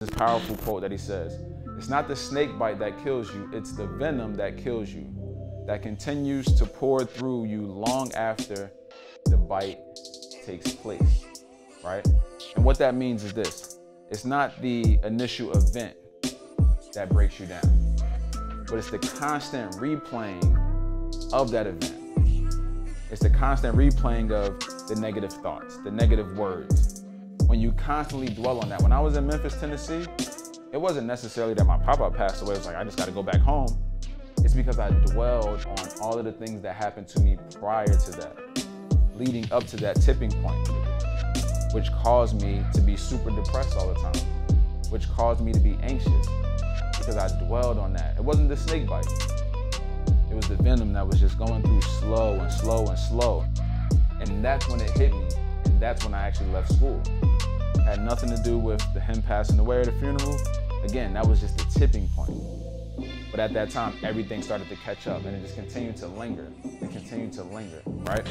this powerful quote that he says, it's not the snake bite that kills you, it's the venom that kills you, that continues to pour through you long after the bite takes place, right? And what that means is this it's not the initial event that breaks you down, but it's the constant replaying of that event. It's the constant replaying of the negative thoughts, the negative words. When you constantly dwell on that. When I was in Memphis, Tennessee, it wasn't necessarily that my papa passed away. It was like, I just got to go back home. It's because I dwelled on all of the things that happened to me prior to that, leading up to that tipping point, which caused me to be super depressed all the time, which caused me to be anxious because I dwelled on that. It wasn't the snake bite. It was the venom that was just going through slow and slow and slow. And that's when it hit me. And that's when I actually left school. Had nothing to do with the him passing away at the funeral. Again, that was just the tipping point. But at that time, everything started to catch up and it just continued to linger and continued to linger, right?